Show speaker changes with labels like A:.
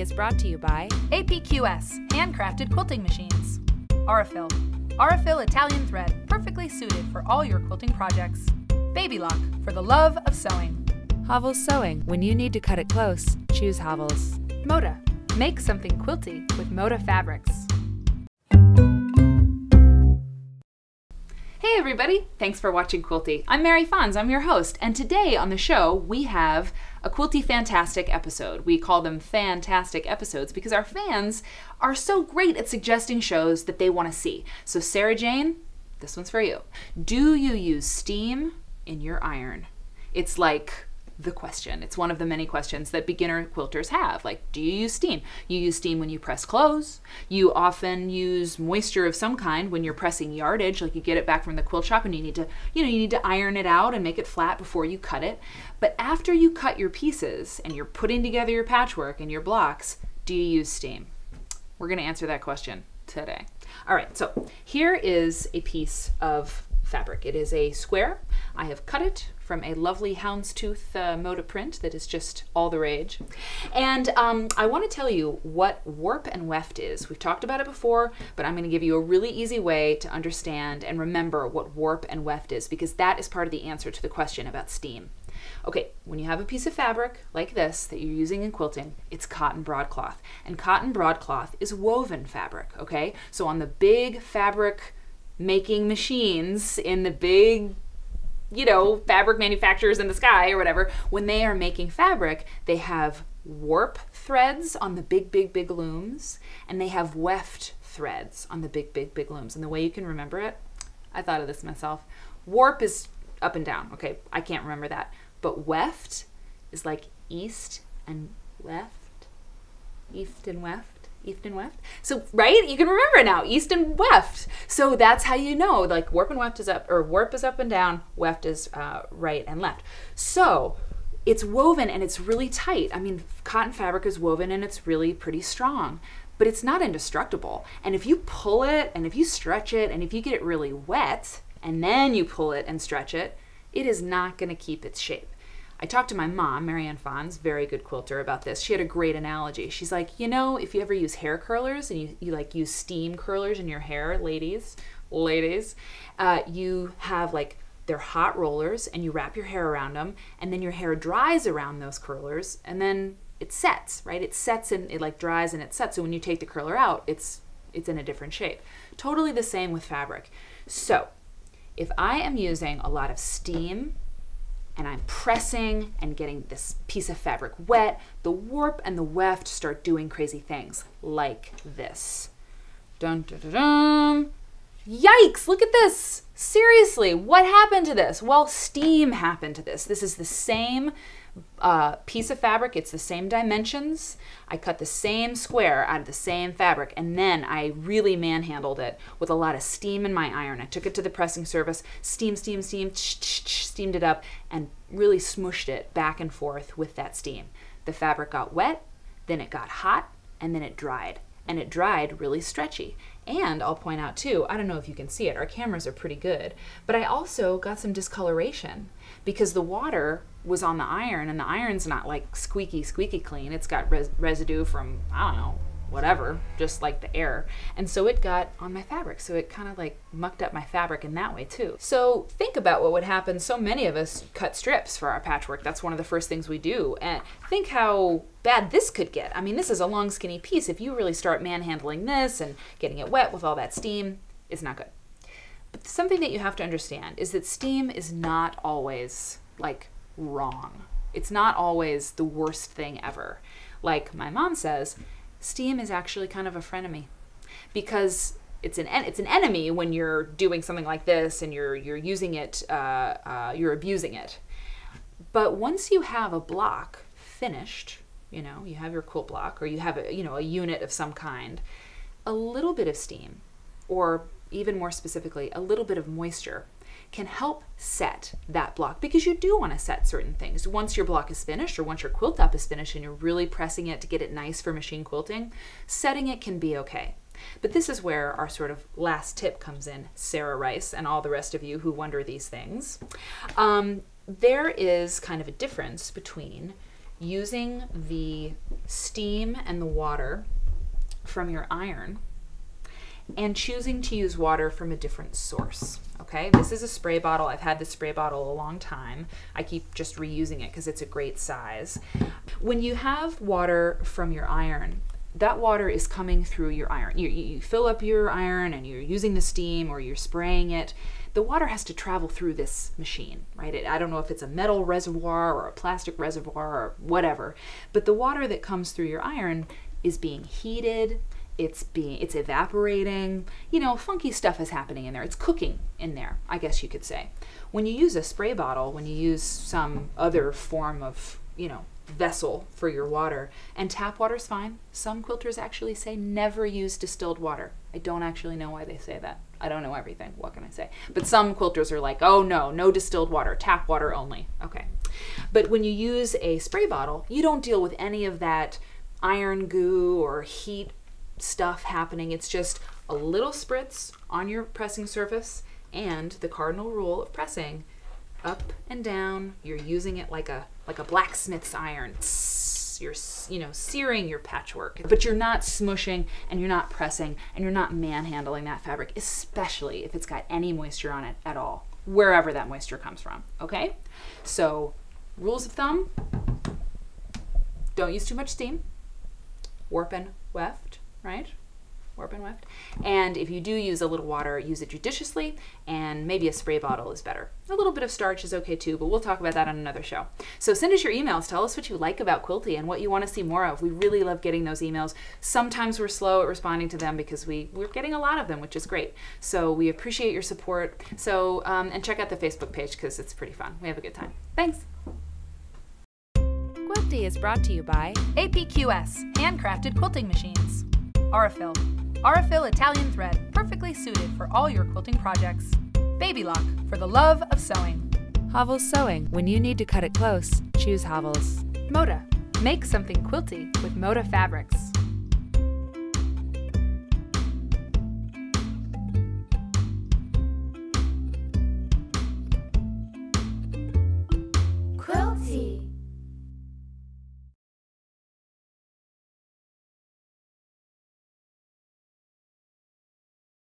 A: Is brought to you by
B: APQS, handcrafted quilting machines. Aurifil, Aurifil Italian thread, perfectly suited for all your quilting projects. Baby Lock, for the love of sewing.
A: Havel's Sewing. When you need to cut it close, choose Havel's.
B: Moda, make something quilty with Moda fabrics. Everybody, thanks for watching Quilty. I'm Mary Fons, I'm your host, and today on the show we have a Quilty Fantastic episode. We call them fantastic episodes because our fans are so great at suggesting shows that they want to see. So Sarah Jane, this one's for you. Do you use steam in your iron? It's like the question. It's one of the many questions that beginner quilters have. Like, do you use steam? You use steam when you press clothes. You often use moisture of some kind when you're pressing yardage, like you get it back from the quilt shop and you need to, you know, you need to iron it out and make it flat before you cut it. But after you cut your pieces and you're putting together your patchwork and your blocks, do you use steam? We're going to answer that question today. All right, so here is a piece of fabric. It is a square. I have cut it from a lovely houndstooth uh, Moda print that is just all the rage. And um, I want to tell you what warp and weft is. We've talked about it before, but I'm going to give you a really easy way to understand and remember what warp and weft is because that is part of the answer to the question about steam. Okay, when you have a piece of fabric like this that you're using in quilting, it's cotton broadcloth. And cotton broadcloth is woven fabric, okay? So on the big fabric making machines in the big you know, fabric manufacturers in the sky or whatever, when they are making fabric, they have warp threads on the big, big, big looms, and they have weft threads on the big, big, big looms. And the way you can remember it, I thought of this myself. Warp is up and down. Okay, I can't remember that. But weft is like east and weft, east and weft east and weft. So right, you can remember now, east and weft. So that's how you know, like warp and weft is up, or warp is up and down, weft is uh, right and left. So it's woven and it's really tight. I mean, cotton fabric is woven and it's really pretty strong, but it's not indestructible. And if you pull it and if you stretch it and if you get it really wet and then you pull it and stretch it, it is not going to keep its shape. I talked to my mom, Marianne Fons, very good quilter, about this. She had a great analogy. She's like, you know, if you ever use hair curlers and you, you like use steam curlers in your hair, ladies, ladies, uh, you have like they're hot rollers and you wrap your hair around them and then your hair dries around those curlers and then it sets, right? It sets and it like dries and it sets. So when you take the curler out, it's it's in a different shape. Totally the same with fabric. So if I am using a lot of steam and I'm pressing and getting this piece of fabric wet, the warp and the weft start doing crazy things like this. Dun, dun, dun, dun. Yikes, look at this. Seriously, what happened to this? Well, steam happened to this. This is the same uh, piece of fabric. It's the same dimensions. I cut the same square out of the same fabric, and then I really manhandled it with a lot of steam in my iron. I took it to the pressing service, steam, steam, steam, steamed it up, and really smushed it back and forth with that steam. The fabric got wet, then it got hot, and then it dried. And it dried really stretchy. And I'll point out too, I don't know if you can see it, our cameras are pretty good, but I also got some discoloration because the water was on the iron and the iron's not like squeaky squeaky clean it's got res- residue from i don't know whatever just like the air. And so it got on my fabric. So it kind of like mucked up my fabric in that way too. So think about what would happen. So many of us cut strips for our patchwork. That's one of the first things we do. And think how bad this could get. I mean this is a long skinny piece. If you really start manhandling this and getting it wet with all that steam it's not good. But something that you have to understand is that steam is not always like wrong. It's not always the worst thing ever. Like my mom says, steam is actually kind of a frenemy because it's an it's an enemy when you're doing something like this and you're you're using it uh, uh, you're abusing it. But once you have a block finished, you know, you have your quilt block or you have a you know a unit of some kind, a little bit of steam, or even more specifically, a little bit of moisture can help set that block because you do want to set certain things. Once your block is finished or once your quilt top is finished and you're really pressing it to get it nice for machine quilting, setting it can be okay. But this is where our sort of last tip comes in, Sarah Rice and all the rest of you who wonder these things. Um, there is kind of a difference between using the steam and the water from your iron and choosing to use water from a different source. Okay, this is a spray bottle. I've had this spray bottle a long time. I keep just reusing it because it's a great size. When you have water from your iron, that water is coming through your iron. You, you fill up your iron and you're using the steam or you're spraying it. The water has to travel through this machine, right? It, I don't know if it's a metal reservoir or a plastic reservoir or whatever, but the water that comes through your iron is being heated, it's being it's evaporating. You know funky stuff is happening in there. It's cooking in there i guess you could say. When you use a spray bottle when you use some other form of you know vessel for your water and tap water's fine some quilters actually say never use distilled water. I don't actually know why they say that. I don't know everything. What can i say? But some quilters are like oh no no distilled water tap water only. Okay. But when you use a spray bottle you don't deal with any of that iron goo or heat stuff happening. It's just a little spritz on your pressing surface and the cardinal rule of pressing up and down. You're using it like a like a blacksmith's iron. You're you know searing your patchwork, but you're not smushing and you're not pressing and you're not manhandling that fabric, especially if it's got any moisture on it at all, wherever that moisture comes from. Okay, so rules of thumb: don't use too much steam. Warp and weft right? Warp and weft. And if you do use a little water, use it judiciously, and maybe a spray bottle is better. A little bit of starch is okay too, but we'll talk about that on another show. So send us your emails. Tell us what you like about Quilty and what you want to see more of. We really love getting those emails. Sometimes we're slow at responding to them because we, we're getting a lot of them, which is great. So we appreciate your support. So, um, and check out the Facebook page because it's pretty fun. We have a good time. Thanks.
A: Quilty is brought to you by
C: APQS, handcrafted quilting machines. Aurifil. Aurifil Italian thread, perfectly suited for all your quilting projects. Baby Lock, for the love of sewing.
A: Havel's Sewing. When you need to cut it close, choose Havel's.
C: Moda. Make something quilty with Moda fabrics.